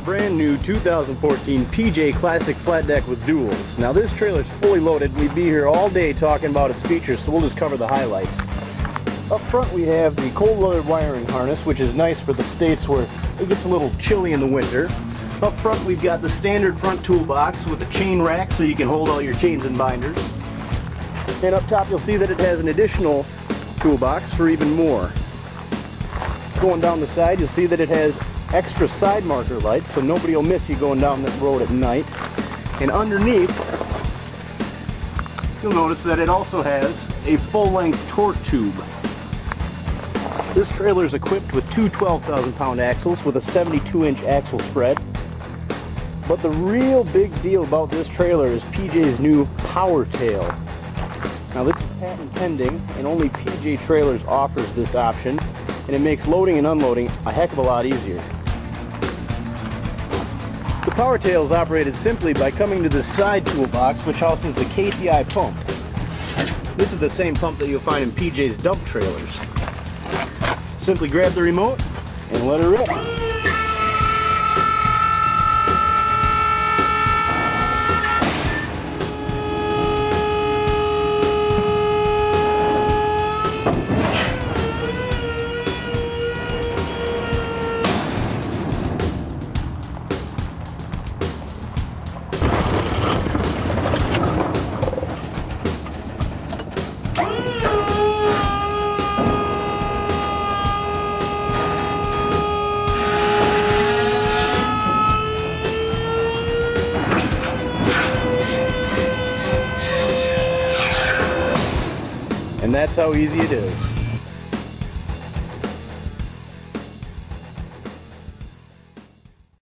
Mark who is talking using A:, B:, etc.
A: brand new 2014 PJ Classic Flatdeck with duals. Now this trailer is fully loaded. We'd be here all day talking about its features, so we'll just cover the highlights. Up front we have the cold weather wiring harness, which is nice for the states where it gets a little chilly in the winter. Up front we've got the standard front toolbox with a chain rack so you can hold all your chains and binders. And up top you'll see that it has an additional toolbox for even more. Going down the side you'll see that it has extra side marker lights so nobody will miss you going down the road at night. And underneath, you'll notice that it also has a full-length torque tube. This trailer is equipped with two 12,000 pound axles with a 72 inch axle spread. But the real big deal about this trailer is PJ's new Powertail. Now this is patent pending and only PJ Trailers offers this option and it makes loading and unloading a heck of a lot easier. The Powertail is operated simply by coming to the side toolbox which houses the KTI pump. This is the same pump that you'll find in PJ's dump trailers. Simply grab the remote and let her rip. And that's how easy it is.